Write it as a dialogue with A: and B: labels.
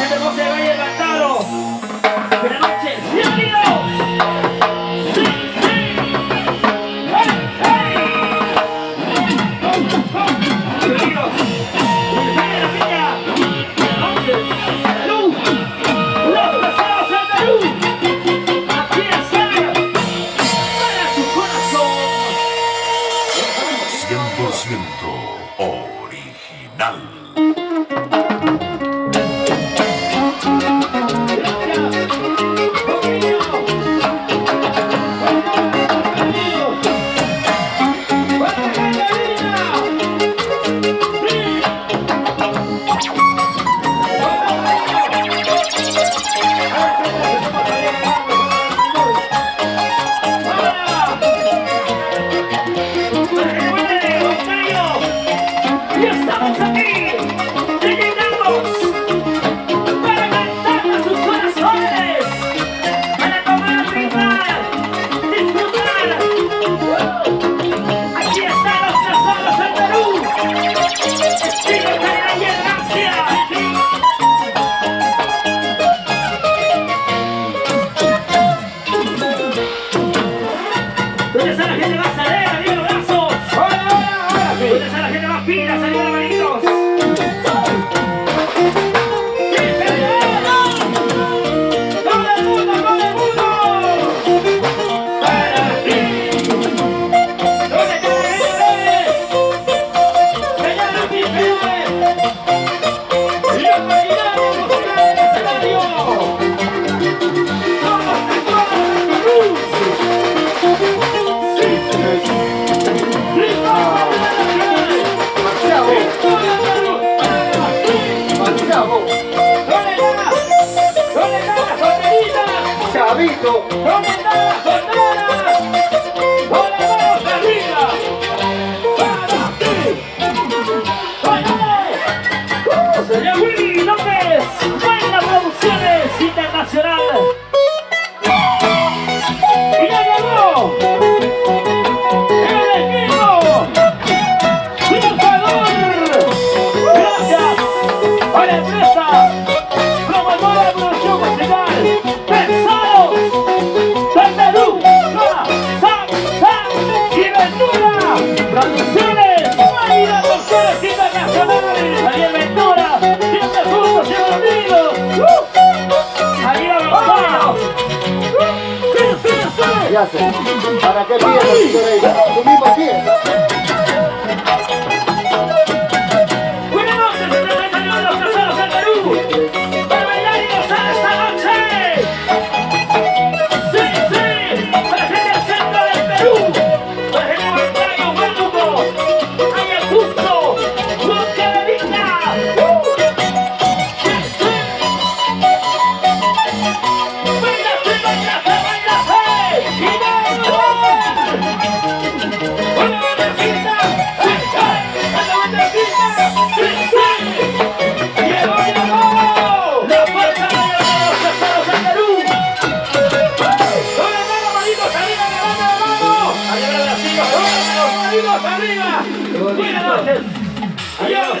A: gente no se vaya. Buenas noches.
B: Original.
A: ¿Dónde está? ¿Dónde está la solterita? Chavito. ¿Dónde está la soltera? ¿Dónde está la ¡Para ti! ¡Báilale! Señor Willy López, Baila Producciones
C: Internacional. payaso. ¿Para qué piensas, señorita? ¿Tú mismo piensas? Yes. Yes.